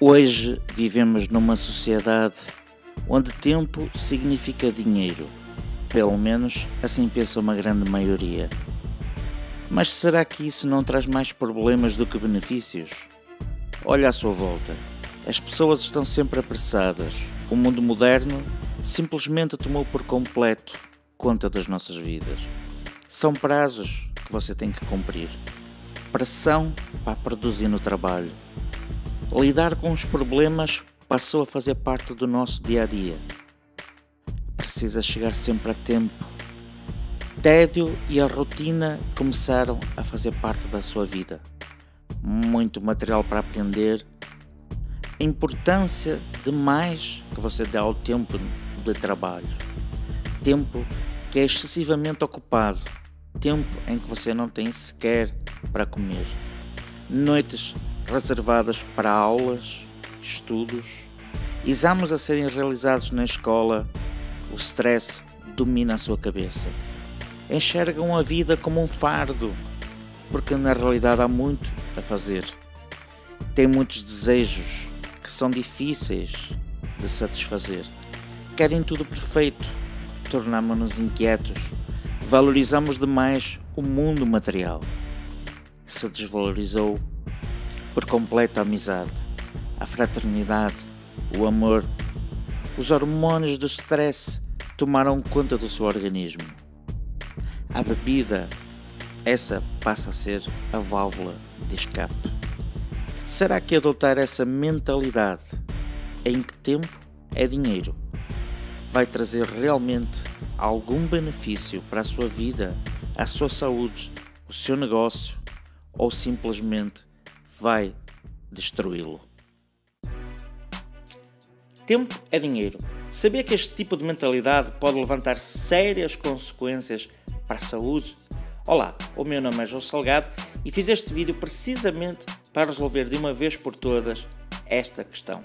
Hoje vivemos numa sociedade onde tempo significa dinheiro. Pelo menos assim pensa uma grande maioria. Mas será que isso não traz mais problemas do que benefícios? Olha à sua volta. As pessoas estão sempre apressadas. O mundo moderno simplesmente tomou por completo conta das nossas vidas. São prazos que você tem que cumprir. Pressão para produzir no trabalho Lidar com os problemas passou a fazer parte do nosso dia a dia. Precisa chegar sempre a tempo. Tédio e a rotina começaram a fazer parte da sua vida. Muito material para aprender. A importância de mais que você dá ao tempo de trabalho. Tempo que é excessivamente ocupado. Tempo em que você não tem sequer para comer. Noites reservadas para aulas, estudos, exames a serem realizados na escola, o stress domina a sua cabeça. Enxergam a vida como um fardo, porque na realidade há muito a fazer. Tem muitos desejos que são difíceis de satisfazer. Querem tudo perfeito, tornamos-nos inquietos, valorizamos demais o mundo material. Se desvalorizou por completo a amizade, a fraternidade, o amor. Os hormônios do stress tomaram conta do seu organismo. A bebida, essa passa a ser a válvula de escape. Será que adotar essa mentalidade em que tempo é dinheiro vai trazer realmente algum benefício para a sua vida, a sua saúde, o seu negócio ou simplesmente vai destruí-lo. Tempo é dinheiro. Sabia que este tipo de mentalidade pode levantar sérias consequências para a saúde? Olá, o meu nome é João Salgado e fiz este vídeo precisamente para resolver de uma vez por todas esta questão.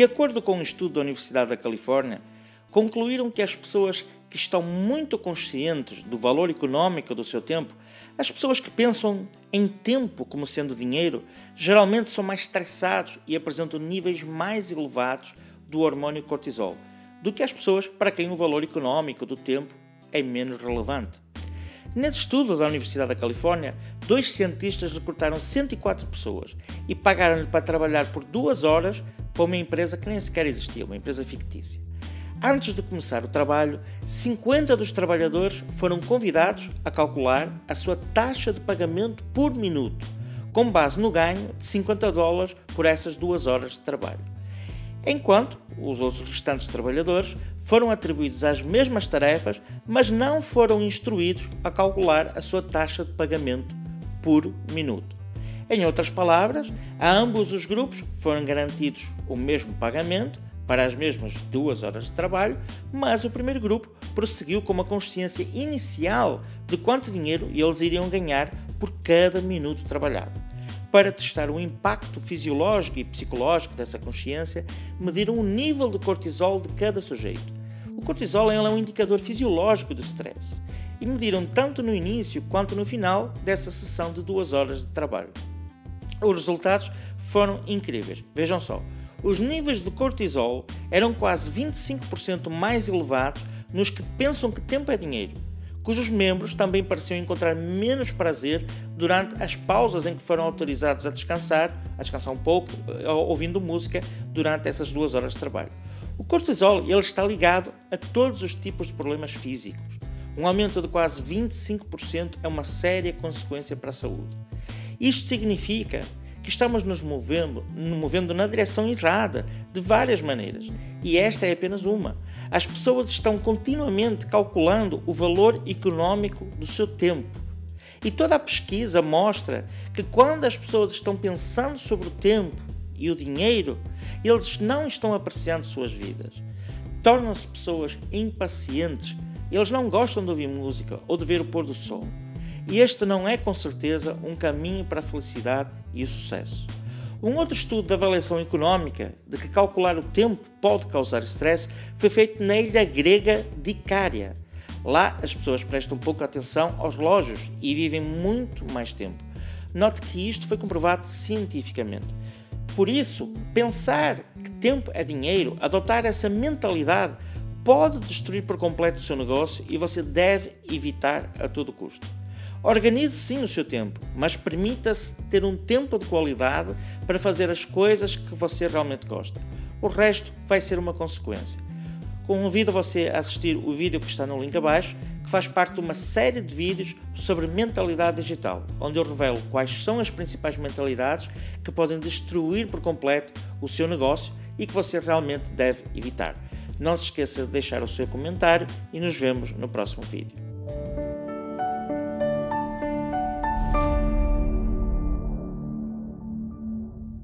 De acordo com um estudo da Universidade da Califórnia, concluíram que as pessoas que estão muito conscientes do valor econômico do seu tempo, as pessoas que pensam em tempo como sendo dinheiro, geralmente são mais estressados e apresentam níveis mais elevados do hormônio cortisol do que as pessoas para quem o valor econômico do tempo é menos relevante. Nesse estudo da Universidade da Califórnia, dois cientistas recrutaram 104 pessoas e pagaram-lhe para trabalhar por duas horas para uma empresa que nem sequer existia, uma empresa fictícia. Antes de começar o trabalho, 50 dos trabalhadores foram convidados a calcular a sua taxa de pagamento por minuto, com base no ganho de 50 dólares por essas duas horas de trabalho. Enquanto os outros restantes trabalhadores foram atribuídos às mesmas tarefas, mas não foram instruídos a calcular a sua taxa de pagamento por minuto. Em outras palavras, a ambos os grupos foram garantidos o mesmo pagamento para as mesmas duas horas de trabalho, mas o primeiro grupo prosseguiu com uma consciência inicial de quanto dinheiro eles iriam ganhar por cada minuto trabalhado. Para testar o impacto fisiológico e psicológico dessa consciência, mediram o nível de cortisol de cada sujeito. O cortisol é um indicador fisiológico do stress e mediram tanto no início quanto no final dessa sessão de duas horas de trabalho. Os resultados foram incríveis. Vejam só, os níveis de cortisol eram quase 25% mais elevados nos que pensam que tempo é dinheiro, cujos membros também pareciam encontrar menos prazer durante as pausas em que foram autorizados a descansar, a descansar um pouco, eh, ouvindo música durante essas duas horas de trabalho. O cortisol ele está ligado a todos os tipos de problemas físicos. Um aumento de quase 25% é uma séria consequência para a saúde. Isto significa que estamos nos movendo, movendo na direção errada de várias maneiras. E esta é apenas uma. As pessoas estão continuamente calculando o valor econômico do seu tempo. E toda a pesquisa mostra que quando as pessoas estão pensando sobre o tempo e o dinheiro, eles não estão apreciando suas vidas. Tornam-se pessoas impacientes. Eles não gostam de ouvir música ou de ver o pôr do sol. E este não é com certeza um caminho para a felicidade e o sucesso. Um outro estudo de avaliação económica de que calcular o tempo pode causar stress foi feito na ilha grega de Icária. Lá as pessoas prestam pouca atenção aos relógios e vivem muito mais tempo. Note que isto foi comprovado cientificamente. Por isso, pensar que tempo é dinheiro, adotar essa mentalidade, pode destruir por completo o seu negócio e você deve evitar a todo custo. Organize sim o seu tempo, mas permita-se ter um tempo de qualidade para fazer as coisas que você realmente gosta. O resto vai ser uma consequência. Convido você a assistir o vídeo que está no link abaixo, que faz parte de uma série de vídeos sobre mentalidade digital, onde eu revelo quais são as principais mentalidades que podem destruir por completo o seu negócio e que você realmente deve evitar. Não se esqueça de deixar o seu comentário e nos vemos no próximo vídeo.